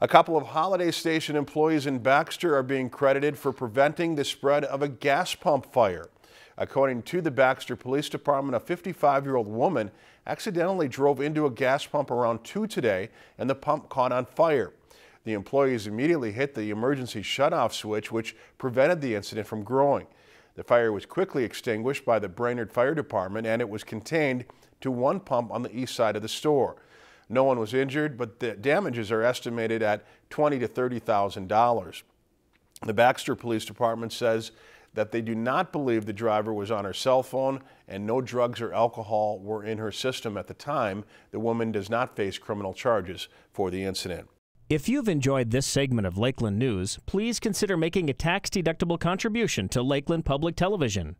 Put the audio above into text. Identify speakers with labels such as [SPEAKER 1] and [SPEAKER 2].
[SPEAKER 1] A couple of Holiday Station employees in Baxter are being credited for preventing the spread of a gas pump fire. According to the Baxter Police Department, a 55-year-old woman accidentally drove into a gas pump around 2 today and the pump caught on fire. The employees immediately hit the emergency shutoff switch, which prevented the incident from growing. The fire was quickly extinguished by the Brainerd Fire Department and it was contained to one pump on the east side of the store. No one was injured, but the damages are estimated at 20 to $30,000. The Baxter Police Department says that they do not believe the driver was on her cell phone and no drugs or alcohol were in her system at the time. The woman does not face criminal charges for the incident.
[SPEAKER 2] If you've enjoyed this segment of Lakeland News, please consider making a tax-deductible contribution to Lakeland Public Television.